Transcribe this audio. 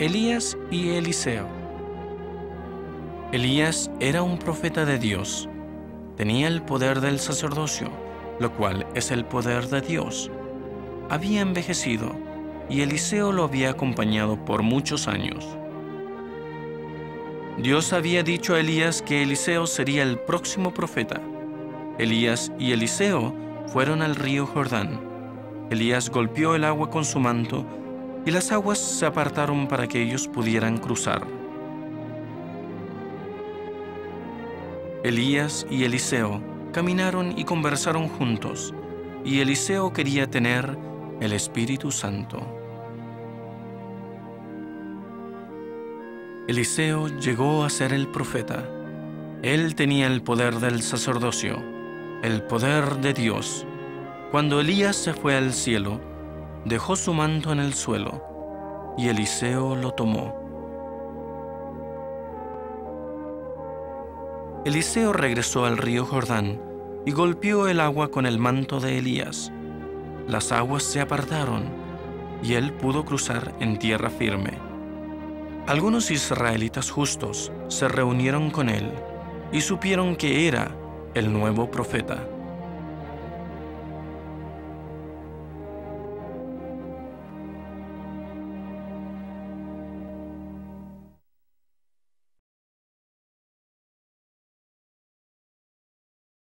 Elías y Eliseo. Elías era un profeta de Dios. Tenía el poder del sacerdocio, lo cual es el poder de Dios. Había envejecido y Eliseo lo había acompañado por muchos años. Dios había dicho a Elías que Eliseo sería el próximo profeta. Elías y Eliseo fueron al río Jordán. Elías golpeó el agua con su manto y las aguas se apartaron para que ellos pudieran cruzar. Elías y Eliseo caminaron y conversaron juntos, y Eliseo quería tener el Espíritu Santo. Eliseo llegó a ser el profeta. Él tenía el poder del sacerdocio, el poder de Dios. Cuando Elías se fue al cielo, dejó su manto en el suelo, y Eliseo lo tomó. Eliseo regresó al río Jordán y golpeó el agua con el manto de Elías. Las aguas se apartaron y él pudo cruzar en tierra firme. Algunos israelitas justos se reunieron con él y supieron que era el nuevo profeta.